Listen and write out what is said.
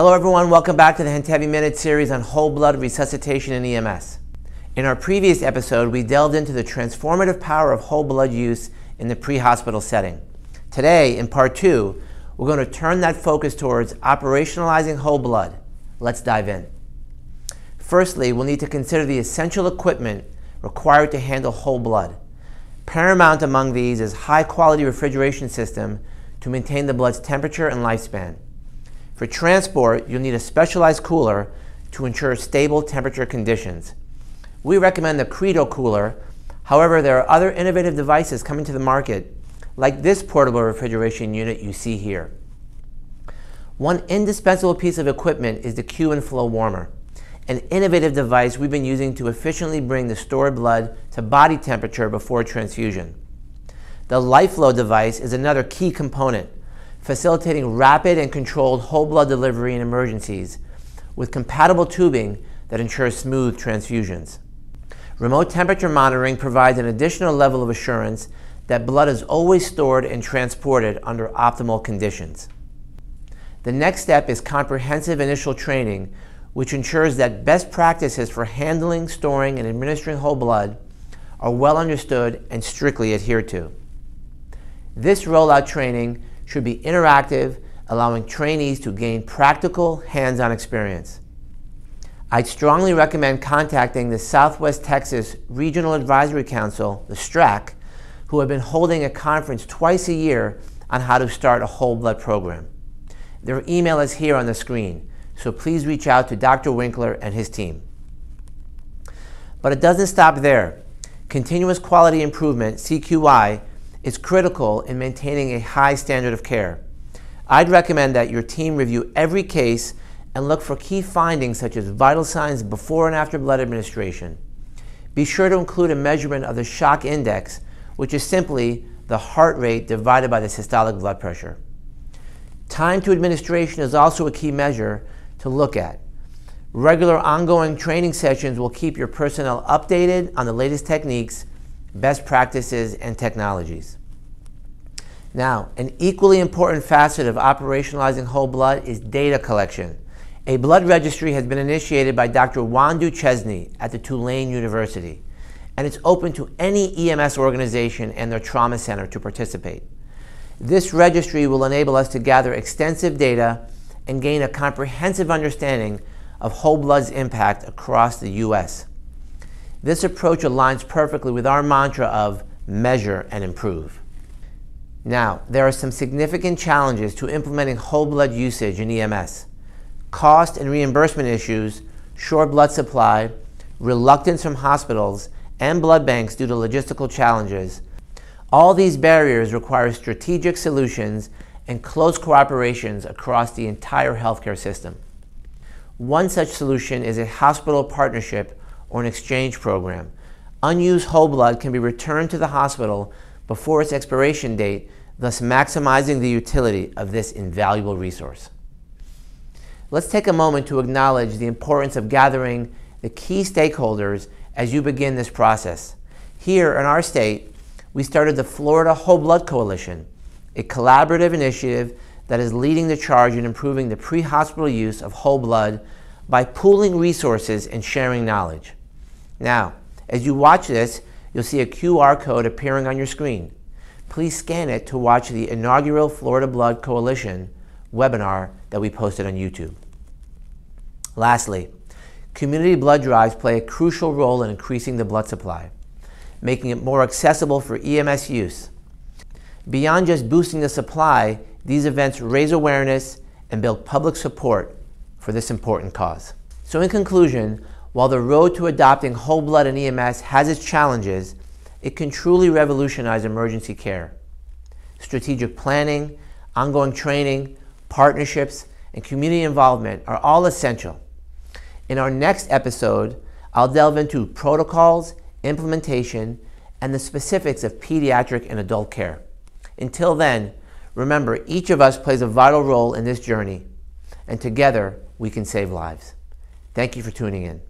Hello everyone, welcome back to the Handtevy Minute series on whole blood resuscitation in EMS. In our previous episode, we delved into the transformative power of whole blood use in the pre-hospital setting. Today, in part two, we're going to turn that focus towards operationalizing whole blood. Let's dive in. Firstly, we'll need to consider the essential equipment required to handle whole blood. Paramount among these is high quality refrigeration system to maintain the blood's temperature and lifespan. For transport, you'll need a specialized cooler to ensure stable temperature conditions. We recommend the Credo cooler. However, there are other innovative devices coming to the market, like this portable refrigeration unit you see here. One indispensable piece of equipment is the QinFlow warmer, an innovative device we've been using to efficiently bring the stored blood to body temperature before transfusion. The LifeFlow device is another key component facilitating rapid and controlled whole blood delivery in emergencies with compatible tubing that ensures smooth transfusions. Remote temperature monitoring provides an additional level of assurance that blood is always stored and transported under optimal conditions. The next step is comprehensive initial training, which ensures that best practices for handling, storing, and administering whole blood are well understood and strictly adhered to. This rollout training should be interactive, allowing trainees to gain practical, hands-on experience. I'd strongly recommend contacting the Southwest Texas Regional Advisory Council, the STRAC, who have been holding a conference twice a year on how to start a whole blood program. Their email is here on the screen, so please reach out to Dr. Winkler and his team. But it doesn't stop there. Continuous quality improvement, CQI, is critical in maintaining a high standard of care. I'd recommend that your team review every case and look for key findings such as vital signs before and after blood administration. Be sure to include a measurement of the shock index, which is simply the heart rate divided by the systolic blood pressure. Time to administration is also a key measure to look at. Regular ongoing training sessions will keep your personnel updated on the latest techniques best practices, and technologies. Now, an equally important facet of operationalizing whole blood is data collection. A blood registry has been initiated by Dr. Juan Duchesne at the Tulane University, and it's open to any EMS organization and their trauma center to participate. This registry will enable us to gather extensive data and gain a comprehensive understanding of whole blood's impact across the U.S. This approach aligns perfectly with our mantra of measure and improve. Now, there are some significant challenges to implementing whole blood usage in EMS. Cost and reimbursement issues, short blood supply, reluctance from hospitals and blood banks due to logistical challenges. All these barriers require strategic solutions and close cooperations across the entire healthcare system. One such solution is a hospital partnership or an exchange program. Unused whole blood can be returned to the hospital before its expiration date, thus maximizing the utility of this invaluable resource. Let's take a moment to acknowledge the importance of gathering the key stakeholders as you begin this process. Here in our state, we started the Florida Whole Blood Coalition, a collaborative initiative that is leading the charge in improving the pre-hospital use of whole blood by pooling resources and sharing knowledge. Now, as you watch this, you'll see a QR code appearing on your screen. Please scan it to watch the inaugural Florida Blood Coalition webinar that we posted on YouTube. Lastly, community blood drives play a crucial role in increasing the blood supply, making it more accessible for EMS use. Beyond just boosting the supply, these events raise awareness and build public support for this important cause. So in conclusion, while the road to adopting whole blood and EMS has its challenges, it can truly revolutionize emergency care. Strategic planning, ongoing training, partnerships, and community involvement are all essential. In our next episode, I'll delve into protocols, implementation, and the specifics of pediatric and adult care. Until then, remember each of us plays a vital role in this journey, and together we can save lives. Thank you for tuning in.